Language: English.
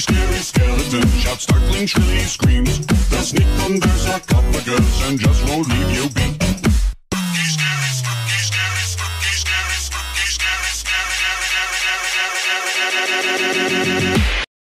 scary, skeletons skeleton shouts startling, shrilly screams. They'll sneak under girls and just won't leave you be.